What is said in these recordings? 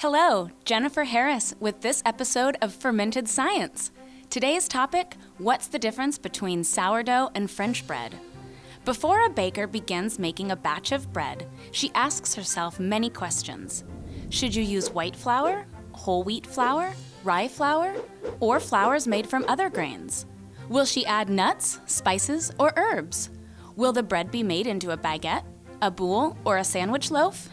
Hello, Jennifer Harris with this episode of Fermented Science. Today's topic What's the difference between sourdough and French bread? Before a baker begins making a batch of bread, she asks herself many questions. Should you use white flour, whole wheat flour, rye flour, or flours made from other grains? Will she add nuts, spices, or herbs? Will the bread be made into a baguette, a boule, or a sandwich loaf?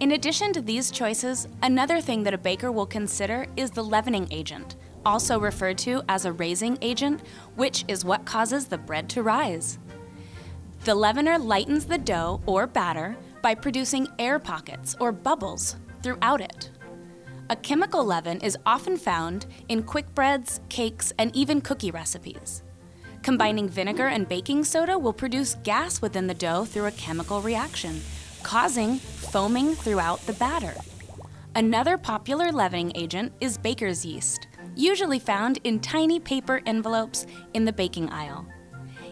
In addition to these choices, another thing that a baker will consider is the leavening agent, also referred to as a raising agent, which is what causes the bread to rise. The leavener lightens the dough or batter by producing air pockets or bubbles throughout it. A chemical leaven is often found in quick breads, cakes, and even cookie recipes. Combining vinegar and baking soda will produce gas within the dough through a chemical reaction, causing foaming throughout the batter. Another popular leavening agent is baker's yeast, usually found in tiny paper envelopes in the baking aisle.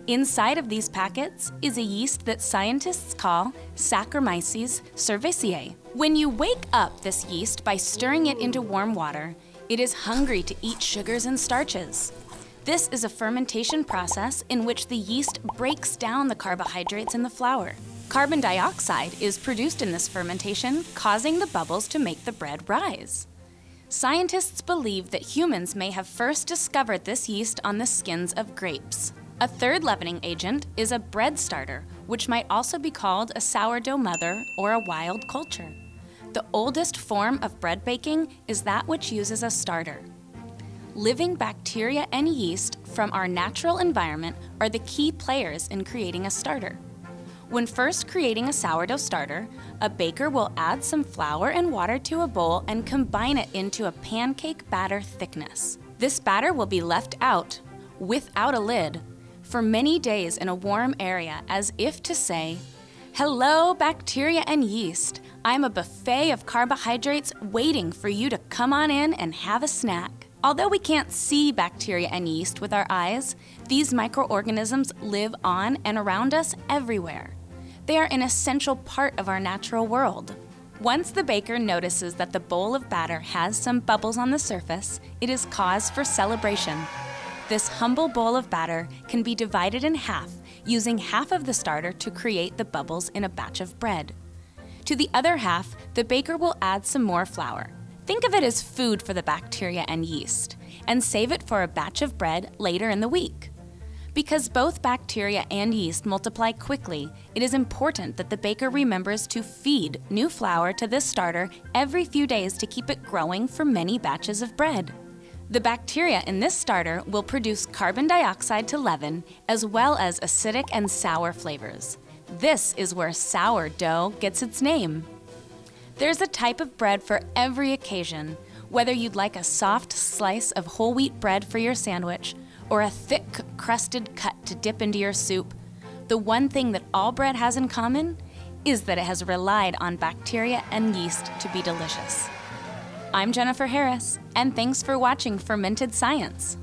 Inside of these packets is a yeast that scientists call Saccharomyces cerevisiae. When you wake up this yeast by stirring it into warm water, it is hungry to eat sugars and starches. This is a fermentation process in which the yeast breaks down the carbohydrates in the flour. Carbon dioxide is produced in this fermentation, causing the bubbles to make the bread rise. Scientists believe that humans may have first discovered this yeast on the skins of grapes. A third leavening agent is a bread starter, which might also be called a sourdough mother or a wild culture. The oldest form of bread baking is that which uses a starter. Living bacteria and yeast from our natural environment are the key players in creating a starter. When first creating a sourdough starter, a baker will add some flour and water to a bowl and combine it into a pancake batter thickness. This batter will be left out, without a lid, for many days in a warm area as if to say, Hello, bacteria and yeast. I'm a buffet of carbohydrates waiting for you to come on in and have a snack. Although we can't see bacteria and yeast with our eyes, these microorganisms live on and around us everywhere. They are an essential part of our natural world. Once the baker notices that the bowl of batter has some bubbles on the surface, it is cause for celebration. This humble bowl of batter can be divided in half, using half of the starter to create the bubbles in a batch of bread. To the other half, the baker will add some more flour. Think of it as food for the bacteria and yeast, and save it for a batch of bread later in the week. Because both bacteria and yeast multiply quickly, it is important that the baker remembers to feed new flour to this starter every few days to keep it growing for many batches of bread. The bacteria in this starter will produce carbon dioxide to leaven, as well as acidic and sour flavors. This is where sourdough gets its name. There's a type of bread for every occasion, whether you'd like a soft slice of whole wheat bread for your sandwich or a thick crusted cut to dip into your soup. The one thing that all bread has in common is that it has relied on bacteria and yeast to be delicious. I'm Jennifer Harris, and thanks for watching Fermented Science.